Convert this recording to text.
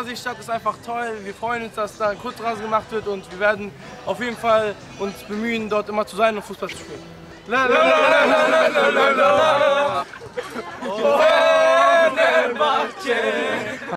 Überseestadt ist einfach toll. Wir freuen uns, dass da ein Kurzrasen gemacht wird und wir werden auf jeden Fall uns bemühen, dort immer zu sein und Fußball zu spielen. La, la, la.